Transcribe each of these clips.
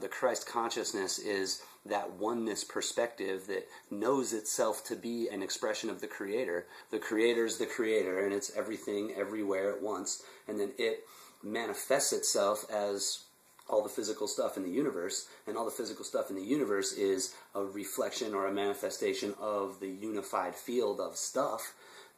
The Christ consciousness is that oneness perspective that knows itself to be an expression of the Creator. The Creator is the Creator, and it's everything everywhere at once. And then it manifests itself as all the physical stuff in the universe, and all the physical stuff in the universe is a reflection or a manifestation of the unified field of stuff.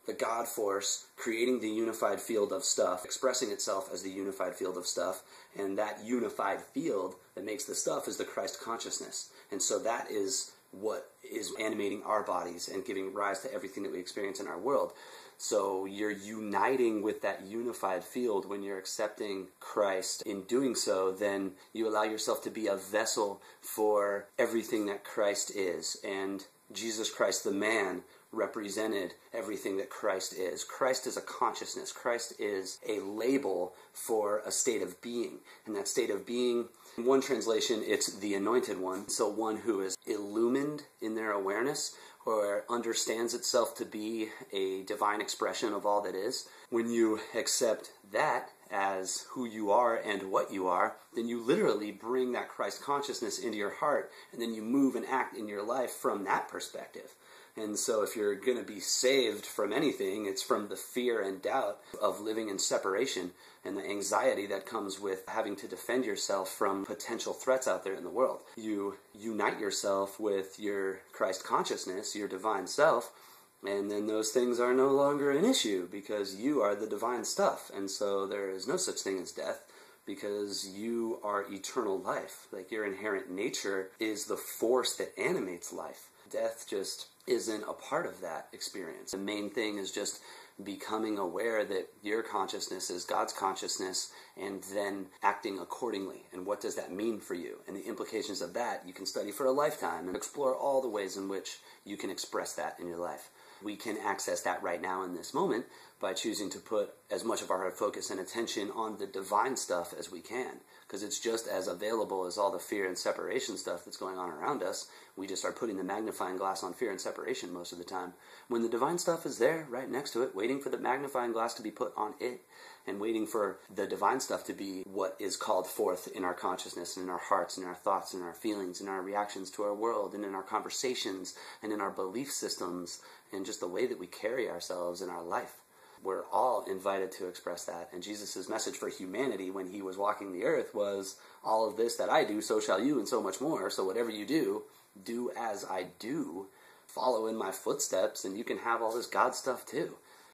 The God force creating the unified field of stuff, expressing itself as the unified field of stuff, and that unified field that makes the stuff is the Christ consciousness. And so that is what is animating our bodies and giving rise to everything that we experience in our world. So you're uniting with that unified field when you're accepting Christ. In doing so, then you allow yourself to be a vessel for everything that Christ is. And Jesus Christ, the man, represented everything that Christ is. Christ is a consciousness. Christ is a label for a state of being. And that state of being, in one translation, it's the anointed one. So one who is illumined in their awareness or understands itself to be a divine expression of all that is. When you accept that as who you are and what you are, then you literally bring that Christ consciousness into your heart and then you move and act in your life from that perspective. And so, if you're going to be saved from anything, it's from the fear and doubt of living in separation and the anxiety that comes with having to defend yourself from potential threats out there in the world. You unite yourself with your Christ consciousness, your divine self, and then those things are no longer an issue because you are the divine stuff. And so, there is no such thing as death because you are eternal life. Like your inherent nature is the force that animates life. Death just isn't a part of that experience. The main thing is just becoming aware that your consciousness is God's consciousness and then acting accordingly. And what does that mean for you? And the implications of that you can study for a lifetime and explore all the ways in which you can express that in your life. We can access that right now in this moment by choosing to put as much of our focus and attention on the divine stuff as we can because it's just as available as all the fear and separation stuff that's going on around us. We just are putting the magnifying glass on fear and separation most of the time. When the divine stuff is there, right next to it, waiting for the magnifying glass to be put on it, and waiting for the divine stuff to be what is called forth in our consciousness and in our hearts and our thoughts and our feelings and our reactions to our world and in our conversations and in our belief systems and just the way that we carry ourselves in our life we're all invited to express that. And Jesus' message for humanity when he was walking the earth was, All of this that I do, so shall you, and so much more. So whatever you do, do as I do. Follow in my footsteps, and you can have all this God stuff too.